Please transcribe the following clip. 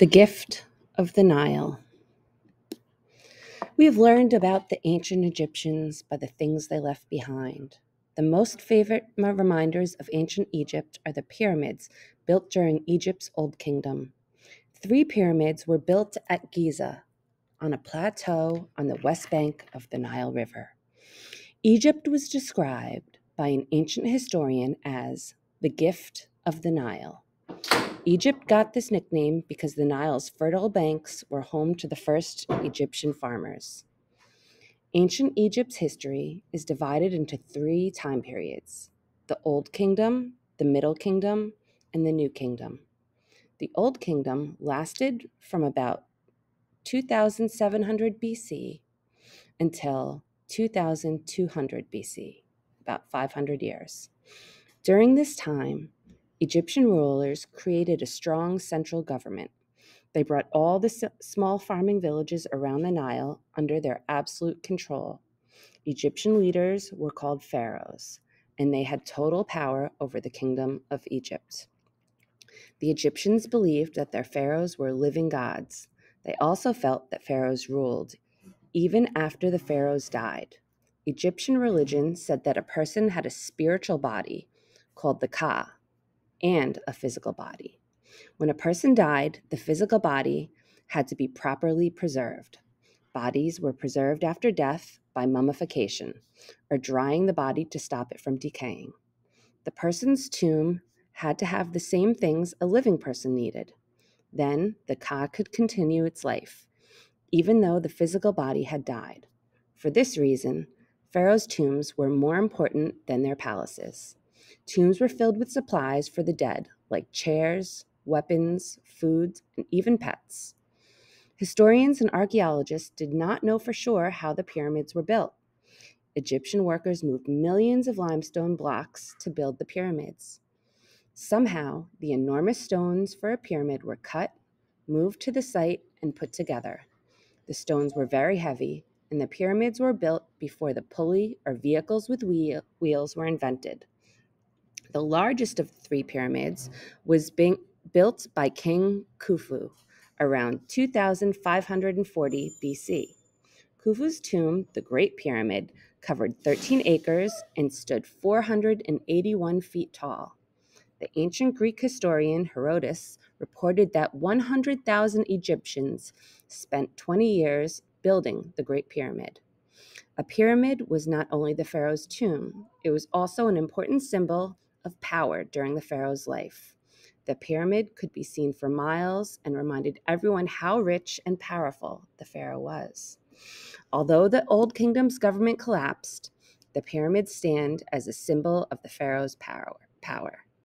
The Gift of the Nile. We have learned about the ancient Egyptians by the things they left behind. The most favorite reminders of ancient Egypt are the pyramids built during Egypt's Old Kingdom. Three pyramids were built at Giza on a plateau on the west bank of the Nile River. Egypt was described by an ancient historian as the gift of the Nile. Egypt got this nickname because the Nile's fertile banks were home to the first Egyptian farmers. Ancient Egypt's history is divided into three time periods the Old Kingdom, the Middle Kingdom, and the New Kingdom. The Old Kingdom lasted from about 2700 BC until 2200 BC, about 500 years. During this time, Egyptian rulers created a strong central government. They brought all the s- small farming villages around the Nile under their absolute control. Egyptian leaders were called pharaohs, and they had total power over the kingdom of Egypt. The Egyptians believed that their pharaohs were living gods. They also felt that pharaohs ruled, even after the pharaohs died. Egyptian religion said that a person had a spiritual body called the Ka, and a physical body. When a person died, the physical body had to be properly preserved. Bodies were preserved after death by mummification, or drying the body to stop it from decaying. The person's tomb had to have the same things a living person needed. Then the ka could continue its life, even though the physical body had died. For this reason, pharaohs' tombs were more important than their palaces. Tombs were filled with supplies for the dead, like chairs, weapons, food, and even pets. Historians and archaeologists did not know for sure how the pyramids were built. Egyptian workers moved millions of limestone blocks to build the pyramids. Somehow, the enormous stones for a pyramid were cut, moved to the site, and put together. The stones were very heavy, and the pyramids were built before the pulley or vehicles with wheel- wheels were invented. The largest of the three pyramids was being built by King Khufu around 2540 BC. Khufu's tomb, the Great Pyramid, covered 13 acres and stood 481 feet tall. The ancient Greek historian Herodotus reported that 100,000 Egyptians spent 20 years building the Great Pyramid. A pyramid was not only the pharaoh's tomb, it was also an important symbol of power during the pharaoh's life. The pyramid could be seen for miles and reminded everyone how rich and powerful the pharaoh was. Although the Old Kingdom's government collapsed, the pyramids stand as a symbol of the pharaoh's power. power.